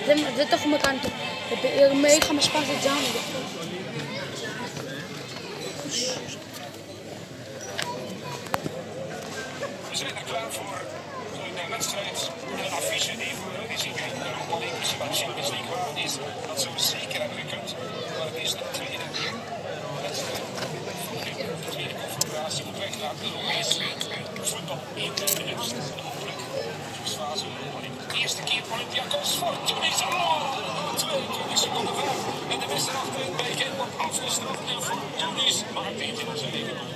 We zijn er klaar voor een wedstrijd, een affiche die voor jullie zeker in de Europa League, misschien wel Champions League waard is. Dat zou zeker hebben gekund, maar het is de tweede keer. De tweede confrontatie moet de Europese in de dus Hopelijk, de eerste keer Olympiakos. 22 seconden ver. En de wedstrijd bij Genk wordt afgestraft voor Tunis. Maar het in zijn.